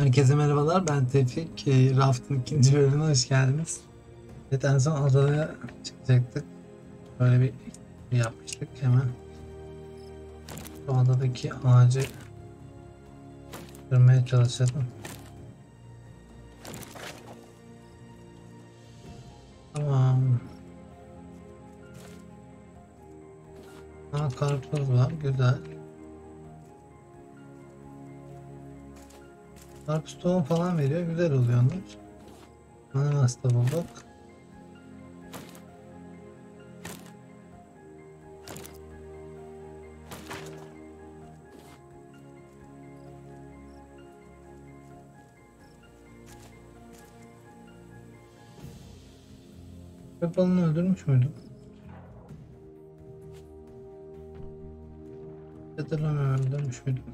Herkese merhabalar. Ben Tevfik. E, Raft'ın ikinci bölümüne hoş geldiniz. Evet en son adaya çıkacaktık. Böyle bir bir yapmıştık hemen. Bu adadaki ağacı kırmaya çalışalım. Tamam. Aa, karpuz var. Güzel. Karpuz tohum falan veriyor. Güzel oluyor onlar. Ananas da bulduk. Köpek balığını öldürmüş müydüm? Hatırlamıyorum öldürmüş müydüm?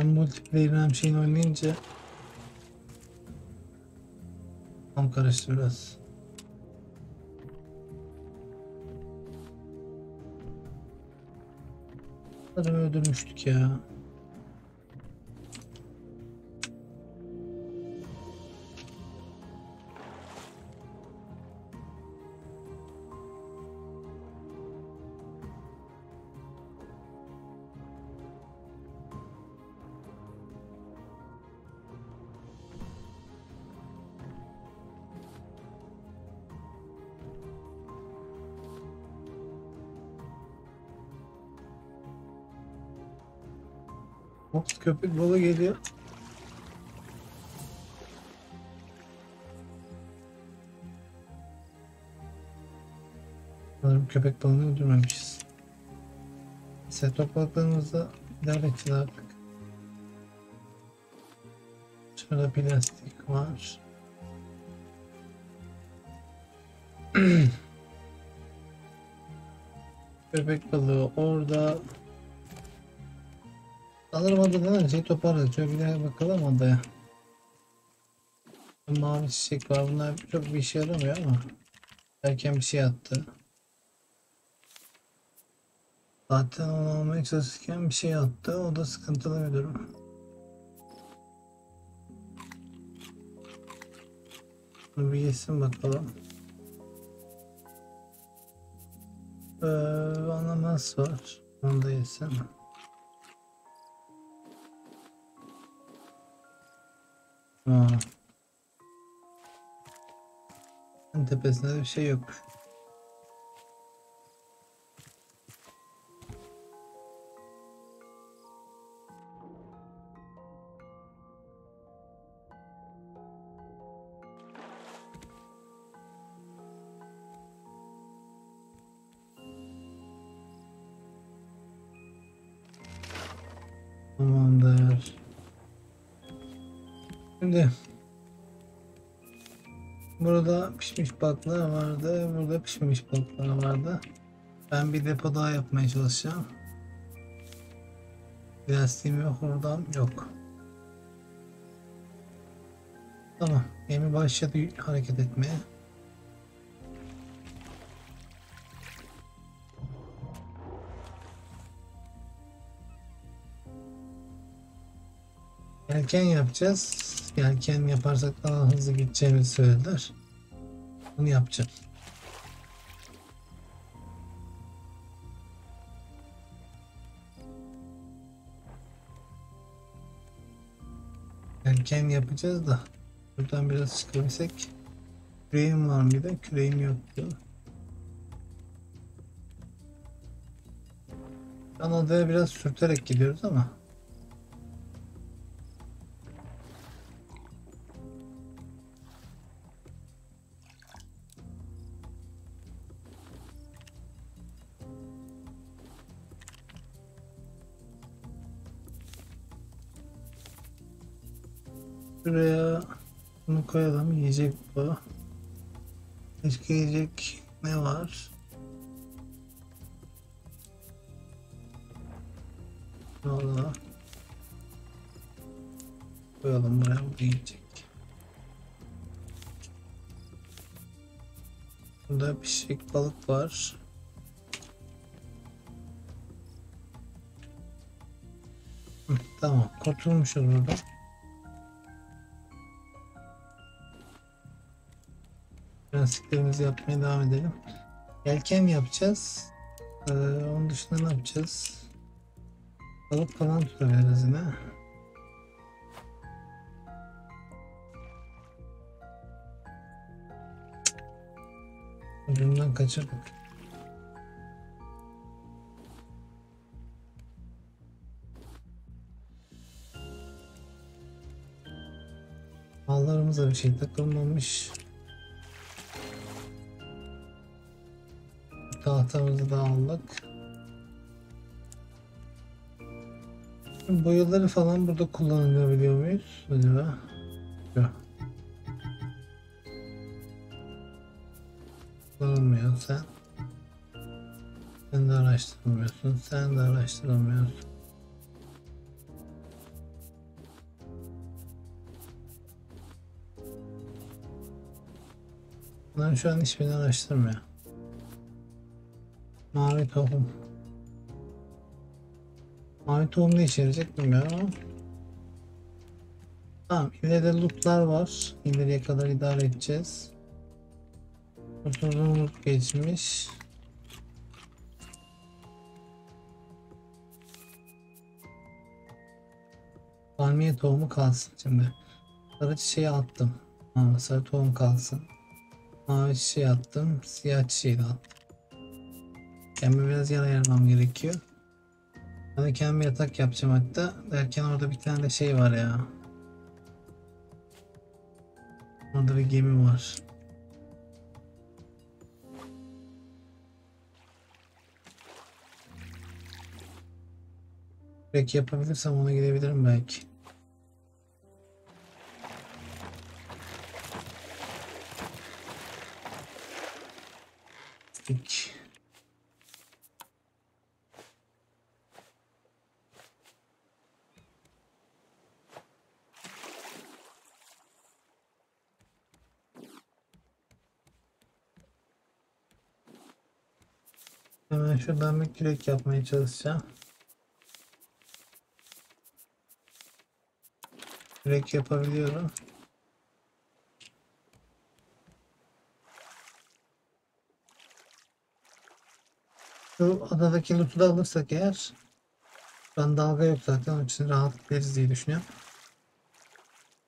Ben multiplayer hem şeyini oynayınca tam karıştı biraz. Adamı öldürmüştük ya. Köpek balığı geliyor. Sanırım köpek balığını öldürmemişiz. Neyse topladıklarımızda ilerleteceğiz artık. Şurada plastik var. köpek balığı orada. Sanırım adadan her şeyi toparladık. Şöyle bir bakalım adaya. Mavi çiçek var. Bunlar çok bir işe yaramıyor ama. Erken bir şey attı. Zaten onu almaya çalışırken bir şey attı. O da sıkıntılı bir durum. Bunu bir yesin bakalım. Ee, ananas var. Onu da yesin. Ha. Tepesinde de bir şey yok. Tamamdır. Şimdi burada pişmiş balıklar vardı. Burada pişmemiş balıklar vardı. Ben bir depo daha yapmaya çalışacağım. Plastiğim yok oradan yok. Tamam. Gemi başladı hareket etmeye. Yelken yapacağız. Yelken yaparsak daha hızlı gideceğimizi söylediler. Bunu yapacağım. Yelken yapacağız da buradan biraz çıkabilsek. Küreğim var mı bir de? Küreğim yoktu. Şu an adaya biraz sürterek gidiyoruz ama Şuraya bunu koyalım. Yiyecek bu. Başka yiyecek ne var? Valla. Koyalım buraya bu yiyecek. Burada pişik balık var. Tamam kurtulmuşuz burada. Prensiplerimizi yapmaya devam edelim. Yelken yapacağız. Ee, onun dışında ne yapacağız? Balık falan tutabiliriz yine. Ucundan kaçırdık. Mallarımıza bir şey takılmamış. Tahtamızı da aldık. Boyaları falan burada kullanılabiliyor muyuz acaba? Yok. Kullanılmıyor sen. Sen de araştırmıyorsun. Sen de araştıramıyorsun. Ben şu an hiçbirini araştırmıyor. Mavi tohum. Mavi tohum ne yarayacak bilmiyorum ama. Tamam ileride lootlar var. İleriye kadar idare edeceğiz. Uzun loot geçmiş. Palmiye tohumu kalsın şimdi. Sarı çiçeği attım. Ha, sarı tohum kalsın. Mavi çiçeği attım. Siyah çiçeği de attım. Kendime biraz yer ayırmam gerekiyor. Ben de kendime yatak yapacağım hatta. Derken orada bir tane de şey var ya. Orada bir gemi var. Belki yapabilirsem ona gidebilirim belki. Stick. Hemen şuradan bir kürek yapmaya çalışacağım. Kürek yapabiliyorum. Şu adadaki loot'u da alırsak eğer ben dalga yok zaten onun için rahat veririz diye düşünüyorum.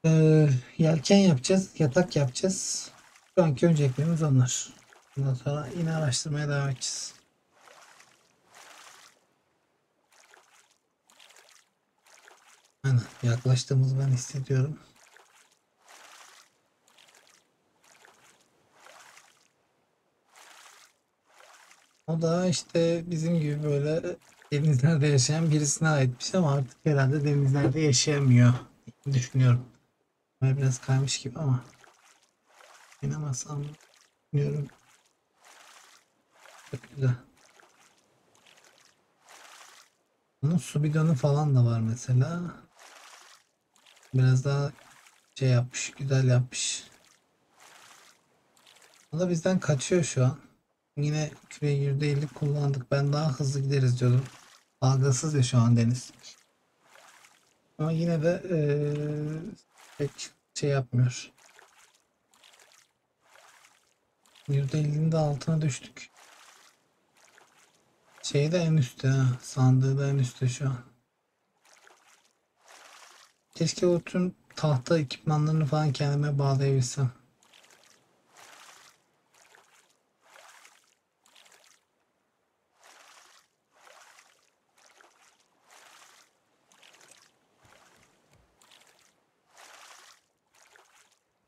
Ee, yelken yapacağız, yatak yapacağız. Şu anki önceliklerimiz onlar. Bundan sonra yine araştırmaya devam edeceğiz. Aynen yaklaştığımızı ben hissediyorum. O da işte bizim gibi böyle denizlerde yaşayan birisine aitmiş ama artık herhalde denizlerde yaşayamıyor düşünüyorum. Böyle biraz kaymış gibi ama inanamazsam düşünüyorum. Çok güzel. Bunun su bidonu falan da var mesela. Biraz daha şey yapmış, güzel yapmış. O da bizden kaçıyor şu an. Yine küreyi %50 kullandık. Ben daha hızlı gideriz diyordum. Dalgasız ya şu an deniz. Ama yine de eee, pek şey yapmıyor. %50'nin de altına düştük. Şey de en üstte. Sandığı da en üstte şu an. Keşke o tüm tahta ekipmanlarını falan kendime bağlayabilsem.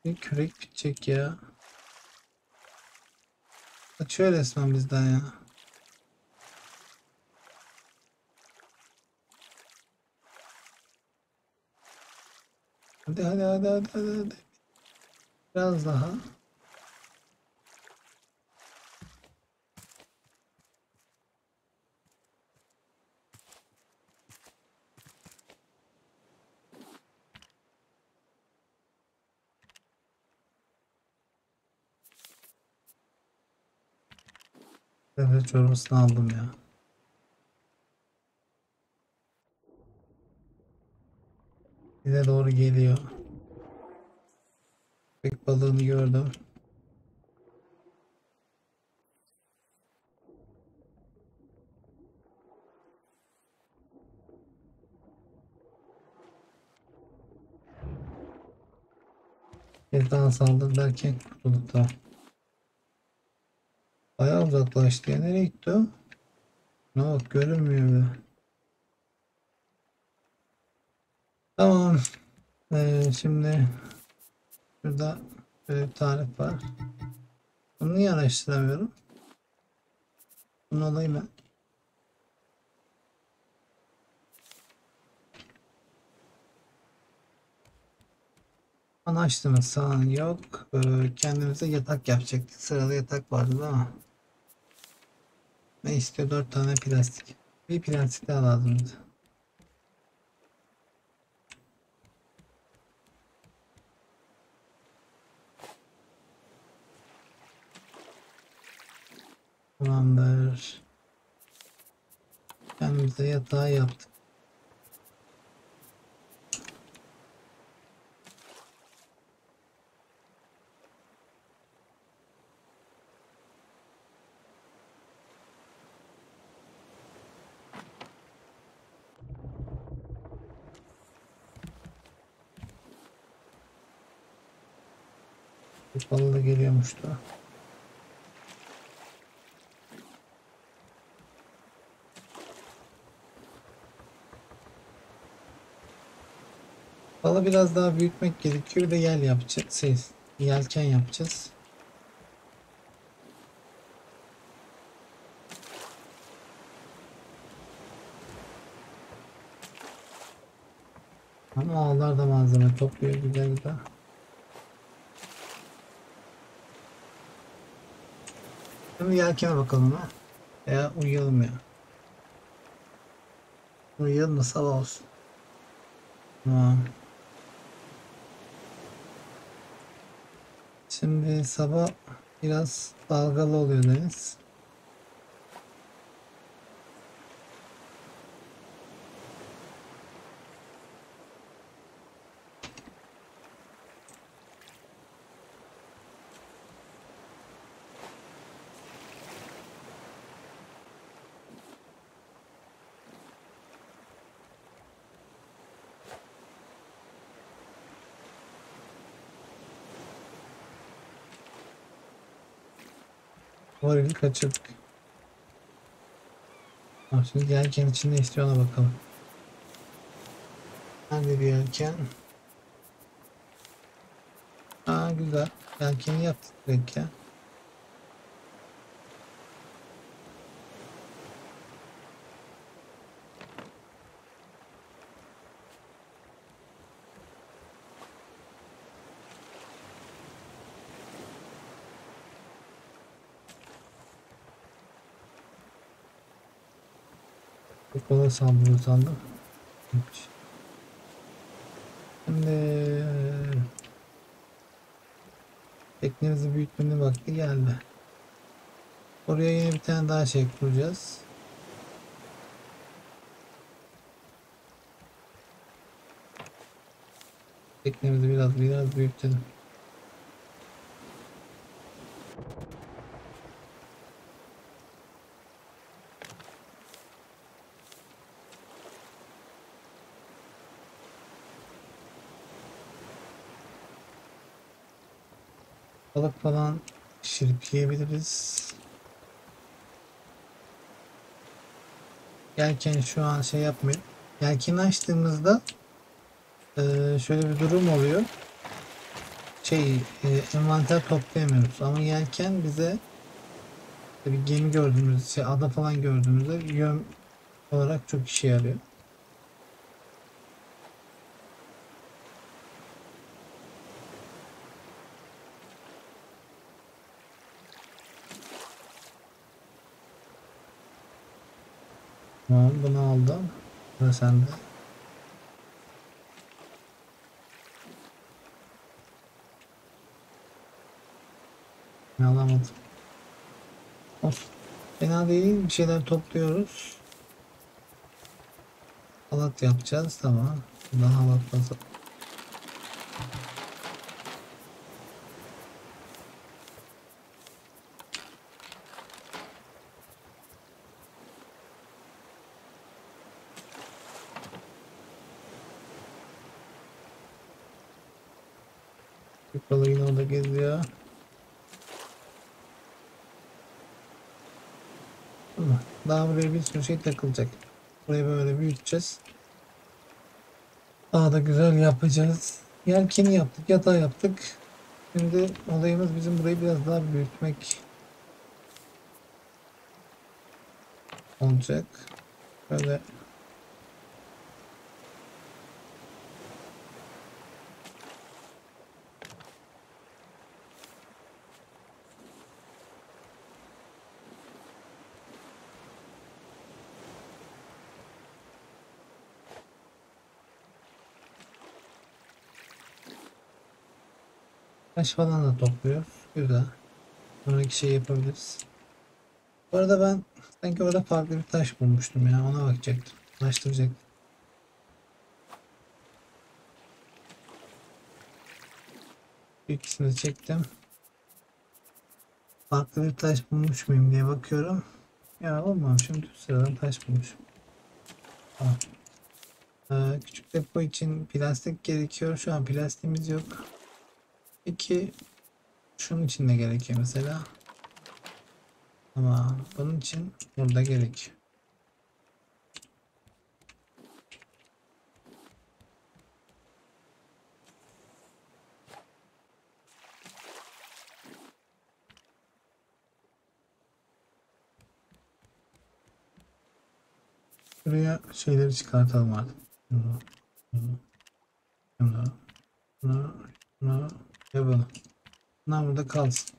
Bir kürek bitecek ya. Kaçıyor resmen bizden ya. Hadi hadi hadi hadi hadi. Biraz daha. Evet çorbasını aldım ya. Bize doğru geliyor. Köpek balığını gördüm. Bir daha saldır derken kurtulduk da. Bayağı uzaklaştı. Nereye gitti o? Ne bak görünmüyor be. Tamam. Ee, şimdi şurada böyle bir tarif var. Bunu niye araştıramıyorum? Bunun olayı ne? Anlaştığımız sahan yok. Ee, kendimize yatak yapacaktık. Sırada yatak vardı mi? Ne istiyor? Dört tane plastik. Bir plastik daha lazım Tamamdır. Kendimize yatağı yaptık. Balı da geliyormuştu. Balı biraz daha büyütmek gerekiyor. Bir de yel yapacağız. Şey, yelken yapacağız. Ama ağlar da malzeme topluyor güzel güzel. Şimdi yelkene bakalım ha. Ya uyuyalım ya. Uyuyalım da sabah olsun. Tamam. Şimdi sabah biraz dalgalı oluyor deniz. Varili kaçırdık. Tamam, şimdi yelken içinde istiyor ona bakalım. Nerede bir yelken? Aa güzel. Yelkeni yaptık direkt ya. Saldırıyor sandım. Hiç. Şimdi teknemizi büyütmenin vakti geldi. Oraya yine bir tane daha şey kuracağız. Teknemizi biraz biraz büyütelim. Balık falan pişirip yiyebiliriz. Yelken şu an şey yapmıyor. Yelkeni açtığımızda eee, şöyle bir durum oluyor. Şey eee, envanter toplayamıyoruz ama yelken bize bir gemi gördüğümüz şey ada falan gördüğümüzde yön olarak çok işe yarıyor. Tamam bunu aldım. Sıra sende. Alamadım. Olsun. Fena değil. Bir şeyler topluyoruz. Halat yapacağız. Tamam. Buradan halat basıp Büyük balık yine orada geziyor. Ama daha buraya bir sürü şey takılacak. Burayı böyle büyüteceğiz. Daha da güzel yapacağız. Yelkeni yaptık, yatağı yaptık. Şimdi olayımız bizim burayı biraz daha büyütmek olacak. Böyle Taş falan da topluyoruz. Güzel. Sonraki şey yapabiliriz. Bu arada ben sanki orada farklı bir taş bulmuştum ya. Ona bakacaktım. Araştıracaktım. İkisini çektim. Farklı bir taş bulmuş muyum diye bakıyorum. Ya olmamışım. Düz sıradan taş bulmuşum. Ee, küçük depo için plastik gerekiyor. Şu an plastiğimiz yok. Peki şunun için ne gerekiyor mesela? Ama bunun için burada gerek. Buraya şeyleri çıkartalım artık. Bunu, bunu, bunu, bunu, bunu yapalım. Bunlar burada kalsın.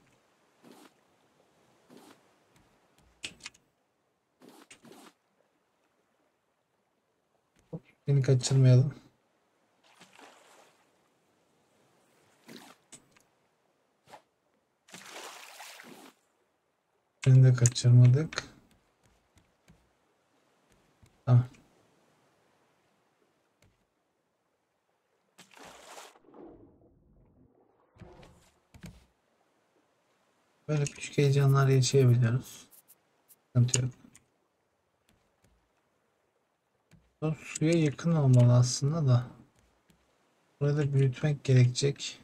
Beni kaçırmayalım. Beni de kaçırmadık. Tamam. Böyle küçük heyecanlar yaşayabiliyoruz. Sıkıntı yok. Bu suya yakın olmalı aslında da. Burayı da büyütmek gerekecek.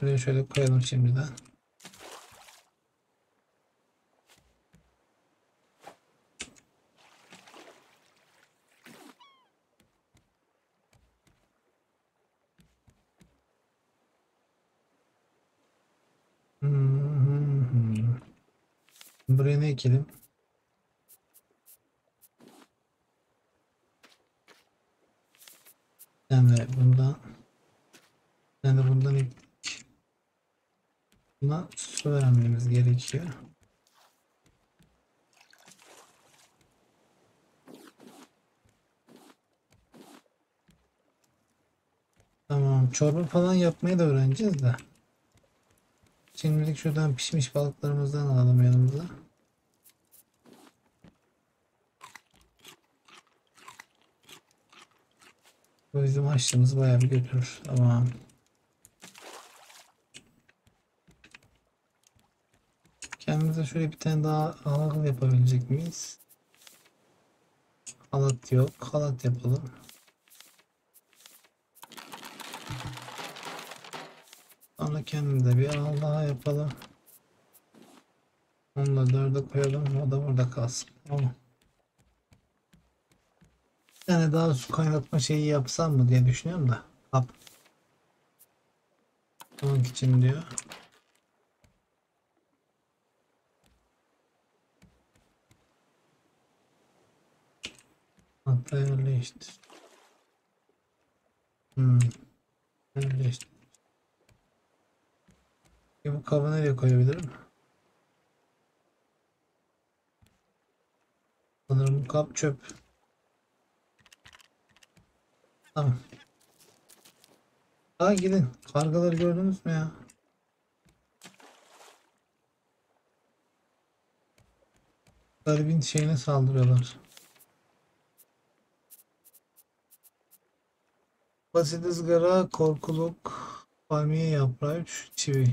Buraya şöyle koyalım şimdiden. Hmm. Buraya ne ekelim? Yani bundan yani bundan ilk buna su vermemiz gerekiyor. Tamam, çorba falan yapmayı da öğreneceğiz de. Şimdilik şuradan pişmiş balıklarımızdan alalım yanımıza. Bu bizim açlığımızı bayağı bir götürür. Tamam. Kendimize şöyle bir tane daha halat yapabilecek miyiz? Halat yok. Halat yapalım. Sonra kendimize bir al daha yapalım. Onu da dörde koyalım. O da burada kalsın. Tamam. Bir tane daha su kaynatma şeyi yapsam mı diye düşünüyorum da. Kap. Onun için diyor. Hatta yerleştir. Hmm. Yerleştir. Ya bu kabı nereye koyabilirim? Sanırım bu kap çöp. Tamam. Aa gidin. Kargaları gördünüz mü ya? Garibin şeyine saldırıyorlar. Basit ızgara, korkuluk, palmiye yaprağı, 3 çivi.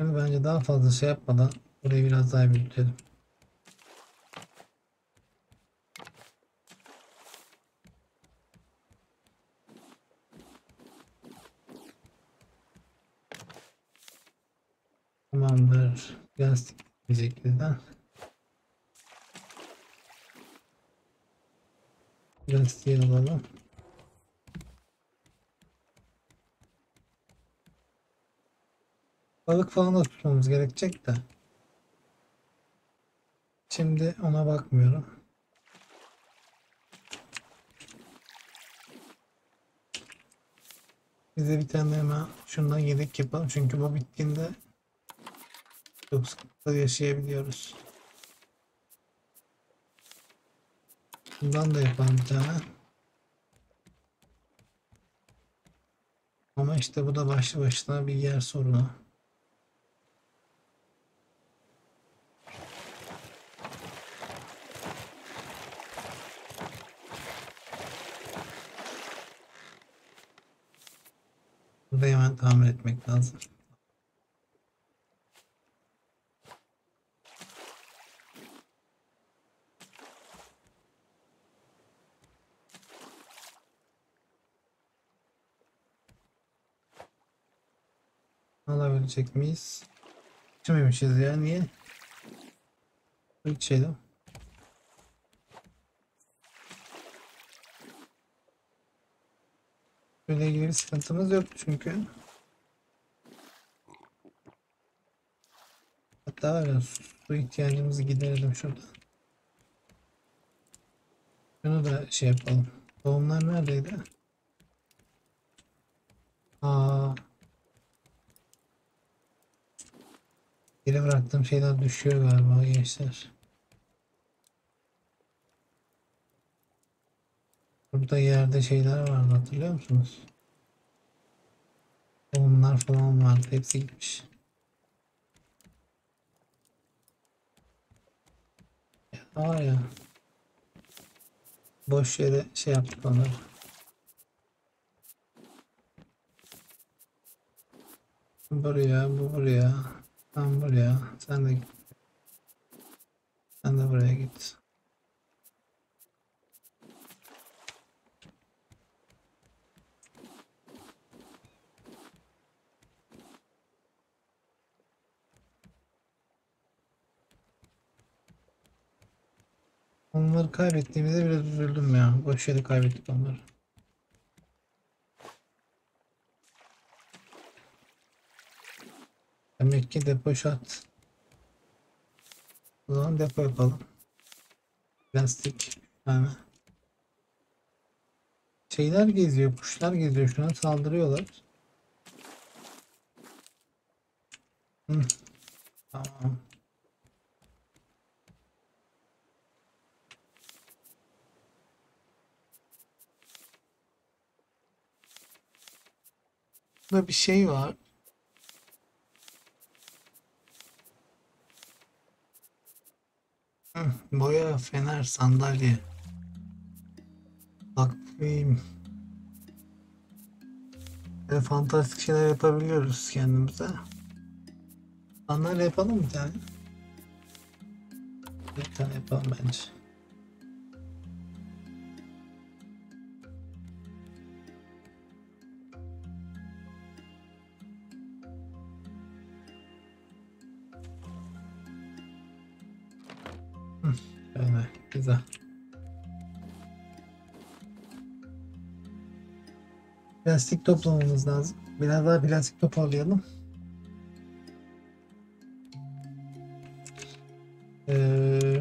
Yani bence daha fazla şey yapmadan burayı biraz daha büyütelim. Tamamdır. Plastik gidecek bizden. Plastiği alalım. Balık falan da tutmamız gerekecek de. Şimdi ona bakmıyorum. Bize bir tane hemen şundan yedek yapalım. Çünkü bu bittiğinde çok sıkıntı yaşayabiliyoruz. Bundan da yapalım bir tane. Ama işte bu da başlı başına bir yer sorunu. Burayı hemen tamir etmek lazım. Alabilecek miyiz? İçmemişiz ya niye? İçelim. Böyle ilgili bir sıkıntımız yok çünkü. Hatta var ya su, su ihtiyacımızı giderelim şurada. Şunu da şey yapalım. Tohumlar neredeydi? Aa. Geri bıraktığım şeyler düşüyor galiba gençler. Burada yerde şeyler vardı hatırlıyor musunuz? Tohumlar falan vardı. Hepsi gitmiş. Aa ya. Boş yere şey yaptık onları. Buraya, bu buraya. Sen buraya. Sen de git. Sen de buraya git. Onları kaybettiğimizde biraz üzüldüm ya. Boş yere kaybettik onları. Demek ki depo şart. O zaman depo yapalım. Plastik yani. Şeyler geziyor, kuşlar geziyor. Şuna saldırıyorlar. Hı. Tamam. Burada bir şey var. Hı, boya, fener, sandalye. Takvim. Böyle fantastik şeyler yapabiliyoruz kendimize. Sandalye yapalım bir tane? Bir tane yapalım bence. Şöyle güzel. Plastik toplamamız lazım. Biraz daha plastik toparlayalım. Ee,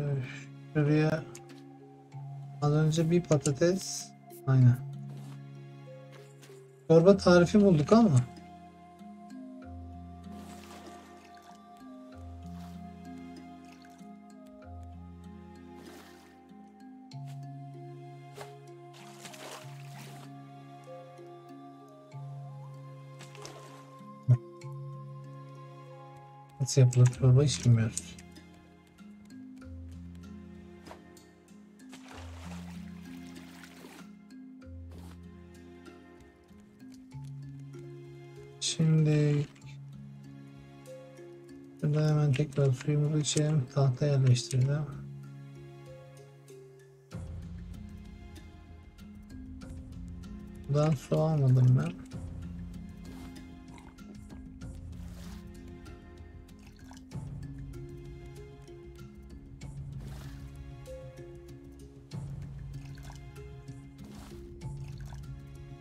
şuraya az önce bir patates aynen. Çorba tarifi bulduk ama nasıl yapılır çorba hiç bilmiyoruz. Şimdi Burada hemen tekrar suyumuzu içelim. Tahta yerleştirelim. Buradan su almadım ben.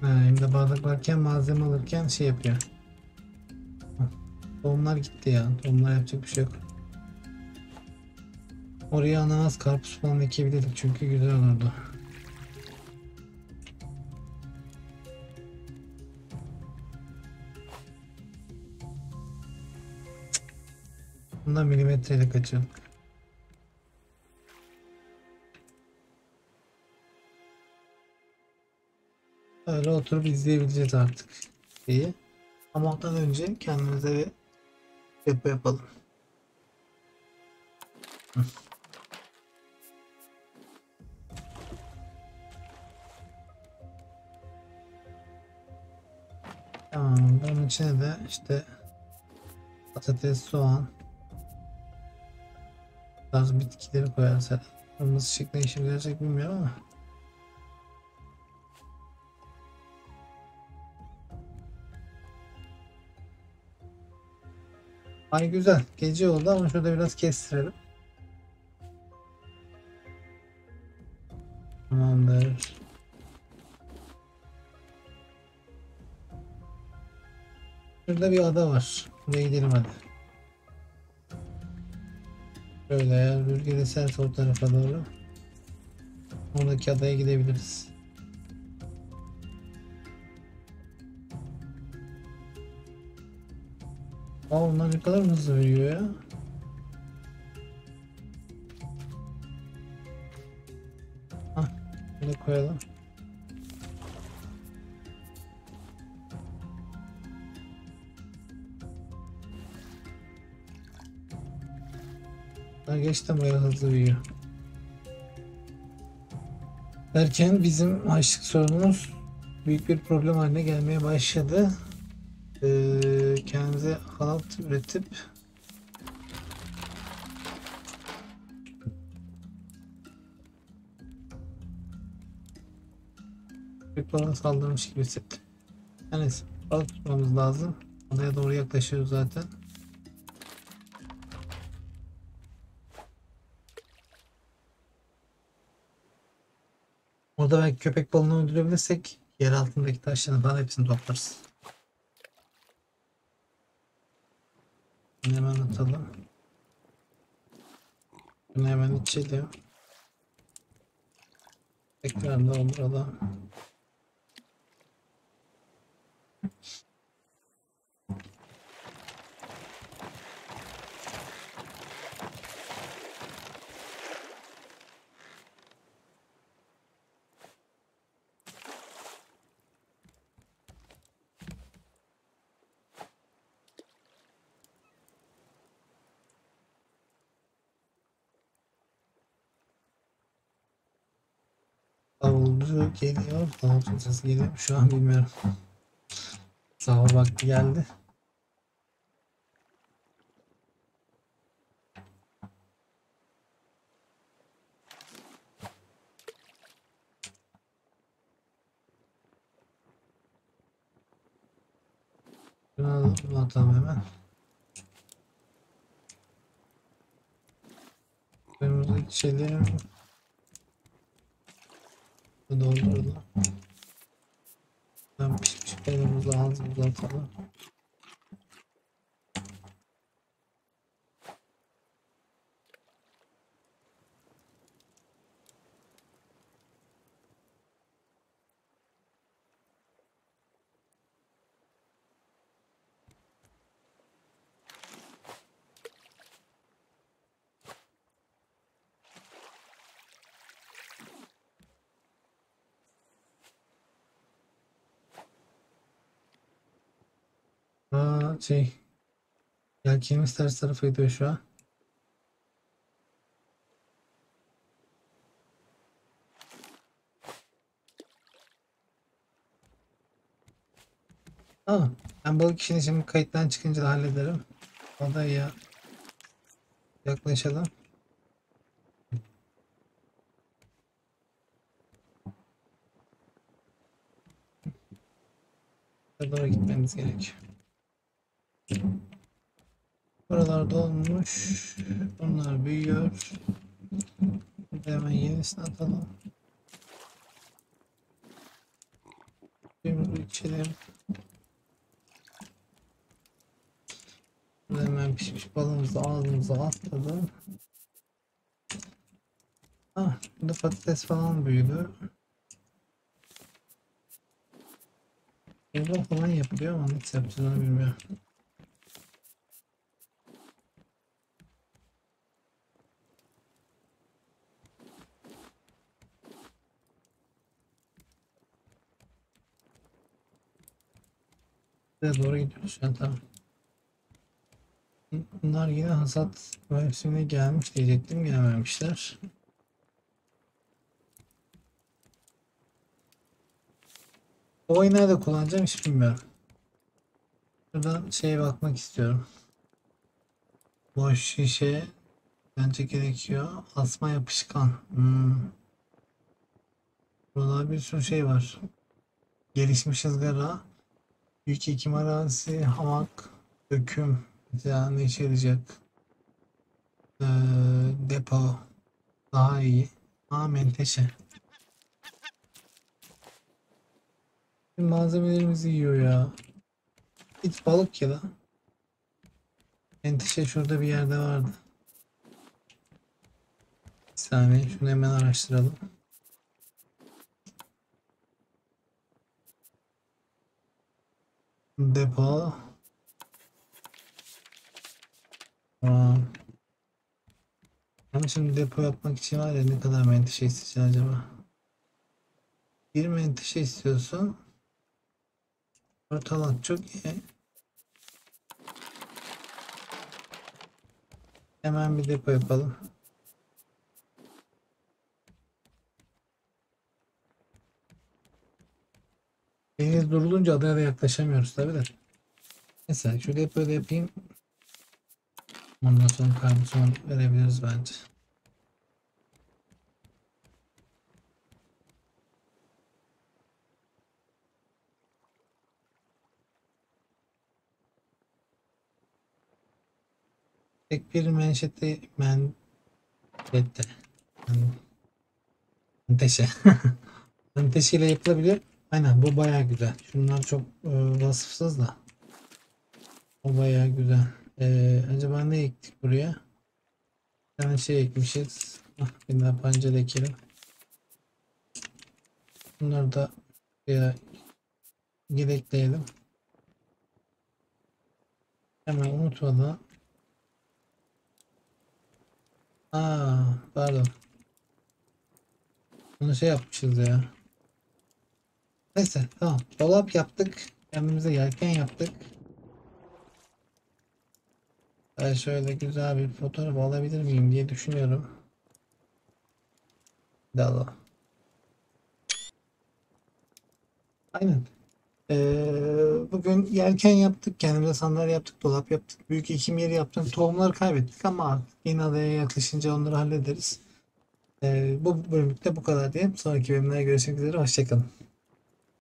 Elimde bardak varken malzeme alırken şey yapıyor. Hah, Tohumlar gitti ya. Tohumlar yapacak bir şey yok. Oraya ananas, karpuz falan ekebilirdik çünkü güzel olurdu. Bundan milimetreyle kaçıyorduk. Öyle oturup izleyebileceğiz artık şeyi. Ama ondan önce kendimize bir depo yapalım. Tamam, bunun içine de işte patates, soğan tarz bitkileri koyarsak nasıl şekilde işe yarayacak bilmiyorum ama Ay güzel. Gece oldu ama şurada biraz kestirelim. Tamamdır. Şurada bir ada var. Buraya gidelim hadi. Şöyle rüzgar eserse o tarafa doğru. Oradaki adaya gidebiliriz. Aa onlar ne kadar hızlı veriyor ya. Hah, bunu koyalım. Ha, gerçekten bayağı hızlı büyüyor. Derken bizim açlık sorunumuz büyük bir problem haline gelmeye başladı. Kendimize halat üretip bana saldırmış gibi hissettim. Yani balık tutmamız lazım. Adaya doğru yaklaşıyoruz zaten. Orada belki köpek balığını öldürebilirsek yer altındaki taşların falan hepsini toplarız. Bunu hemen atalım. Hemen içelim. Tekrar da omuralım. Davulcu geliyor. Davulcu sesi geliyor. Şu an bilmiyorum. Sahur vakti geldi. Şunu atalım hemen. Önümüzdeki şeyleri dolduralım. Ben pişmiş peynirimizi ağzımıza atalım. Aa şey. Yelkenimiz ters tarafa gidiyor şu an. Aa, ben balık işini şimdi kayıttan çıkınca da hallederim. Adaya yaklaşalım. Doğru gitmemiz gerekiyor. Buralar dolmuş. Bunlar büyüyor. Hemen yenisini atalım. Suyumuzu içelim. Burada Hemen pişmiş balığımızı ağzımıza atladı. Ah, burada patates falan büyüdü. Evde falan yapılıyor ama nasıl yapacağız onu bilmiyorum. Buraya doğru gidiyoruz an tamam. Bunlar yine hasat mevsimine gelmiş diyecektim gelmemişler. O oyunu nerede kullanacağım hiç bilmiyorum. Şuradan şeye bakmak istiyorum. Boş şişe bence gerekiyor. Asma yapışkan. Hmm. Burada bir sürü şey var. Gelişmiş ızgara. Büyük ekim arazisi, hamak, döküm. İşe yarayacak? Ee, depo. Daha iyi. Aa menteşe. Malzemelerimizi yiyor ya. Hiç balık ya da. Menteşe şurada bir yerde vardı. Bir saniye şunu hemen araştıralım. Depo. Tamam. Ama şimdi depo yapmak için var ya ne kadar menteşe isteyeceksin acaba? Bir menteşe istiyorsun. Ortalık çok iyi. Hemen bir depo yapalım. Deniz durulunca adaya da yaklaşamıyoruz tabi de. Mesela şu depoyu da yapayım. Ondan sonra karbon verebiliriz bence. Tek bir menşette men- menteşe menteşe ile yapılabilir. Aynen bu bayağı güzel. Şunlar çok e, vasıfsız da. O bayağı güzel. Ee, acaba ne ektik buraya? Bir tane şey ekmişiz. Ah, bir daha pancar ekelim. Bunları da buraya yedekleyelim. Hemen unutmadan. Aa, pardon. Bunu şey yapmışız ya. Neyse tamam. Dolap yaptık. Kendimize yelken yaptık. Ben şöyle güzel bir fotoğraf alabilir miyim diye düşünüyorum. Dalo. Aynen. Ee, bugün yelken yaptık. Kendimize sandalye yaptık. Dolap yaptık. Büyük ekim yeri yaptık. Tohumları kaybettik ama yine adaya yaklaşınca onları hallederiz. Ee, bu bölümlükte bu kadar diyeyim. Sonraki bölümlerde görüşmek üzere. Hoşçakalın.